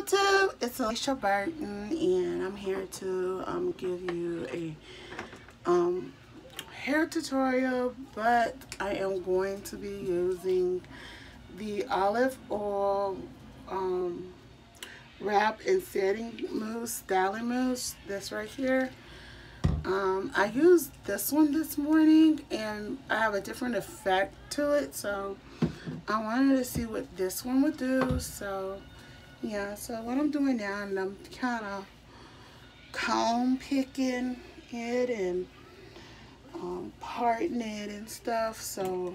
YouTube, it's Alesha Burton and I'm here to um, give you a um, hair tutorial but I am going to be using the olive oil um, wrap and setting mousse, styling mousse that's right here. Um, I used this one this morning and I have a different effect to it so I wanted to see what this one would do so yeah so what I'm doing now and I'm kind of comb picking it and um, parting it and stuff so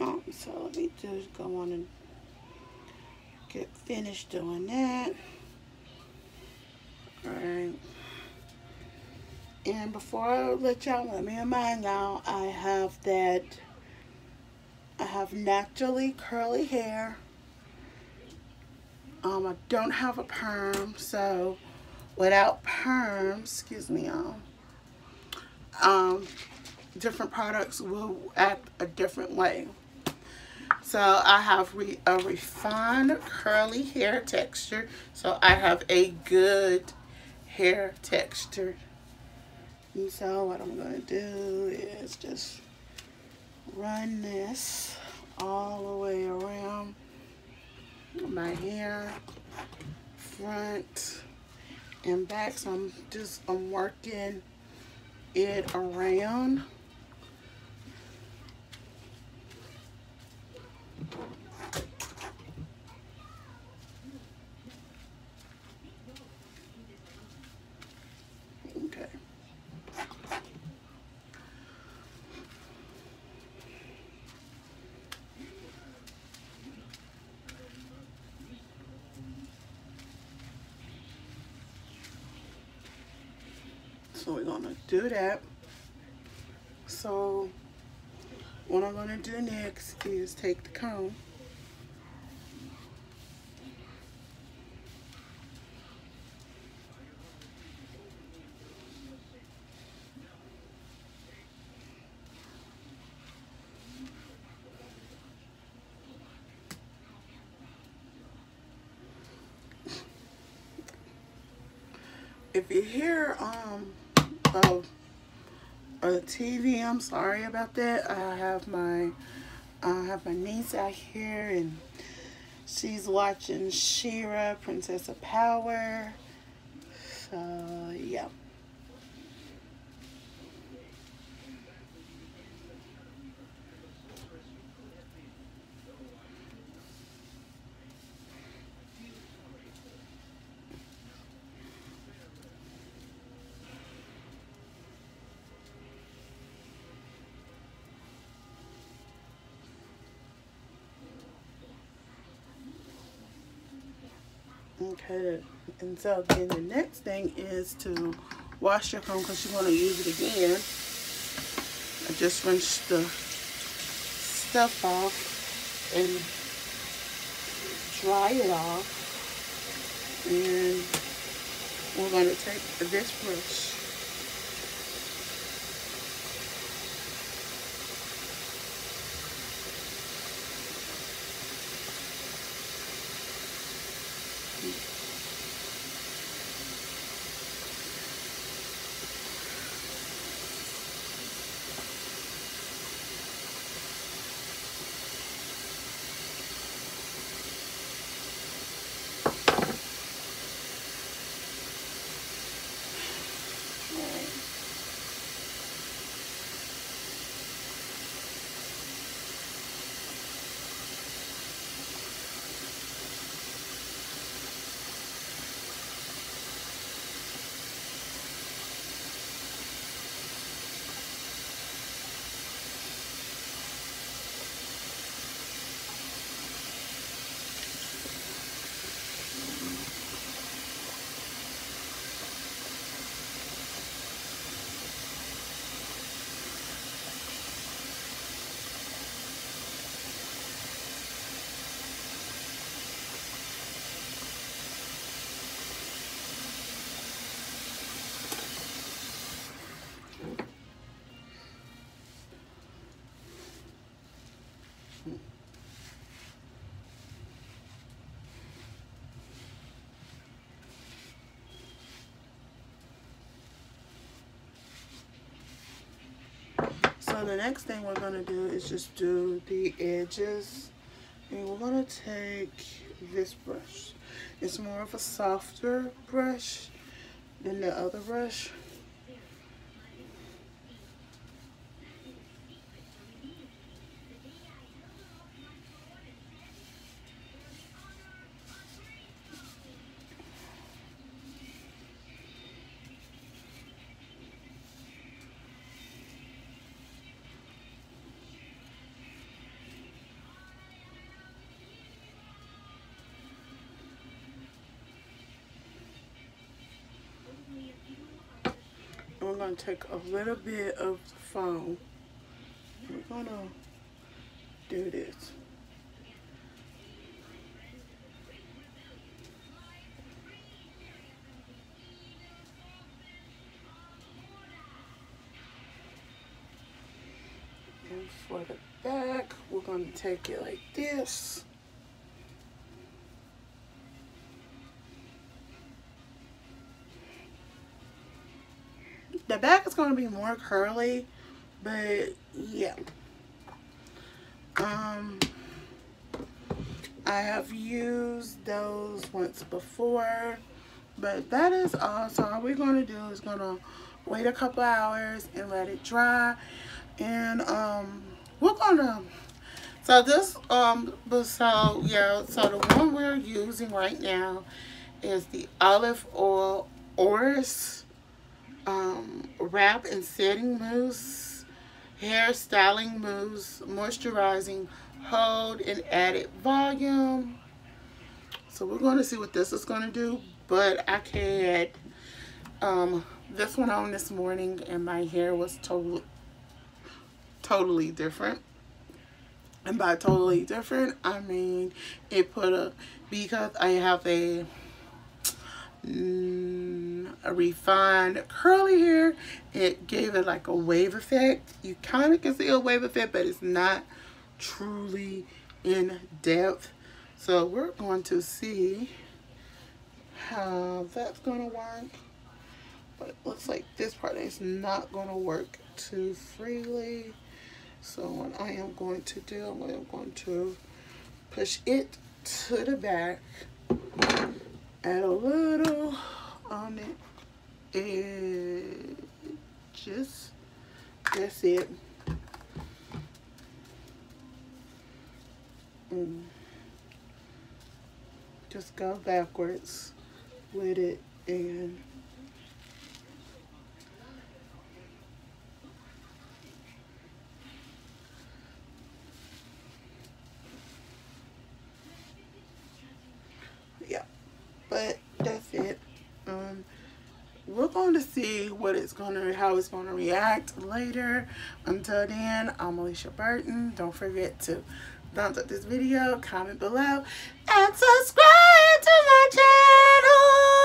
um, so let me just go on and get finished doing that. Alright. And before I let y'all let me remind y'all I have that have naturally curly hair. Um, I don't have a perm, so without perms, excuse me, y'all, um, different products will act a different way. So I have re a refined curly hair texture, so I have a good hair texture. And so what I'm going to do is just run this all the way around. My hair front and back. So I'm just I'm working it around So we're gonna do that. So what I'm gonna do next is take the comb if you hear um of a TV. I'm sorry about that. I have my I have my niece out here and she's watching She-Ra, Princess of Power. So yeah. Okay, and so then the next thing is to wash your comb because you want to use it again. I just rinsed the stuff off and dry it off. And we're going to take this brush So the next thing we're going to do is just do the edges. And we're going to take this brush. It's more of a softer brush than the other brush. We're going to take a little bit of the foam. We're going to do this. And for the back, we're going to take it like this. Back is going to be more curly, but yeah. Um, I have used those once before, but that is all. So all we're going to do is going to wait a couple hours and let it dry. And um, we're going to, so this, um, so yeah, so the one we're using right now is the olive oil ORS um, wrap and setting mousse, hair styling mousse, moisturizing hold and added volume. So we're going to see what this is going to do, but I had um, this one on this morning and my hair was totally, totally different. And by totally different, I mean it put a, because I have a mm, a refined curly hair. It gave it like a wave effect. You kind of can see a wave effect, but it's not truly in depth. So we're going to see how that's going to work. But it looks like this part is not going to work too freely. So what I am going to do, I'm going to push it to the back add a little on it and just that's it. And just go backwards with it and but that's it um we're going to see what it's going to how it's going to react later. Until then i'm alesha burton. Don't forget to thumbs up this video comment below and subscribe to my channel